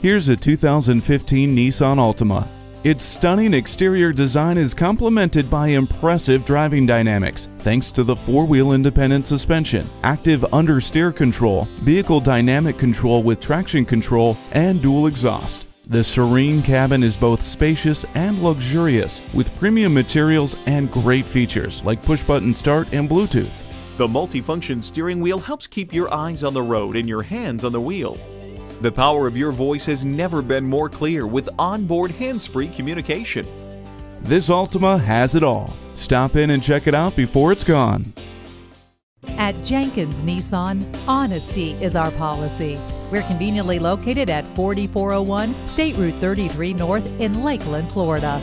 Here's a 2015 Nissan Altima. Its stunning exterior design is complemented by impressive driving dynamics thanks to the four-wheel independent suspension, active understeer control, vehicle dynamic control with traction control, and dual exhaust. The serene cabin is both spacious and luxurious with premium materials and great features like push-button start and Bluetooth. The multifunction steering wheel helps keep your eyes on the road and your hands on the wheel. The power of your voice has never been more clear with onboard hands-free communication. This Altima has it all. Stop in and check it out before it's gone. At Jenkins Nissan, honesty is our policy. We're conveniently located at 4401 State Route 33 North in Lakeland, Florida.